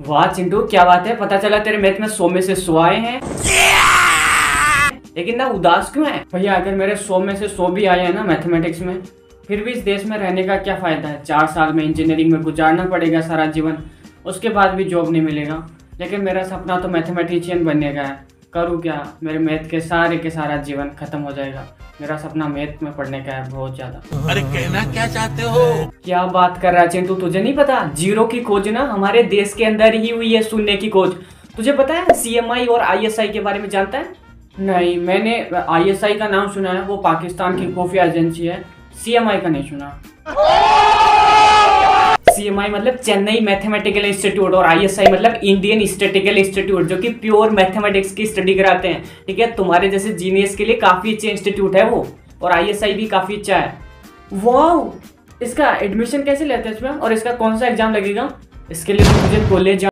वाह, चिंटू, क्या बात है? पता चला तेरे मैथ में सो में से सो आए हैं। लेकिन ना, उदास क्यों है? भैया, अगर मेरे सो में से सो भी आए हैं ना मैथमेटिक्स में, फिर भी इस देश में रहने का क्या फ़ायदा है? चार साल में इंजीनियरिंग में गुजारना पड़ेगा सारा जीवन, उसके बाद भी जॉब नहीं मिलेगा। लेकिन मेरा सपना तो मैथमेटिशियन बनने का है। करूँ क्या? मेरे मैथ के सारे के सारा जीवन खत्म हो जाएगा। मेरा सपना मैथ में पढ़ने का है बहुत ज़्यादा। अरे कहना क्या चाहते हो? क्या बात कर रहा है चिंटू? तुझे नहीं पता? ज़ीरो की खोज ना हमारे देश के अंदर ही हुई है शून्य की खोज। तुझे पता है सीएमआई और आईएसआई के बारे में जानता है? नहीं मैंने आईएसआई का नाम सुना है वो पाकिस्तान की खुफिया एजेंसी है। सीएमआई का नहीं सुना। सीएमआई मतलब चेन्नई मैथमेटिकल इंस्टीट्यूट और आईएसआई मतलब इंडियन स्टेटिकल इंस्टीट्यूट, जो कि प्योर मैथमेटिक्स की स्टडी कराते हैं। ठीक है, तुम्हारे जैसे जीनियस के लिए काफ़ी अच्छे इंस्टीट्यूट है वो, और आईएसआई भी काफ़ी अच्छा है। वाह इसका एडमिशन कैसे लेते हैं इसमें? और इसका कौन सा एग्ज़ाम लगेगा? इसके लिए तो मुझे कॉलेज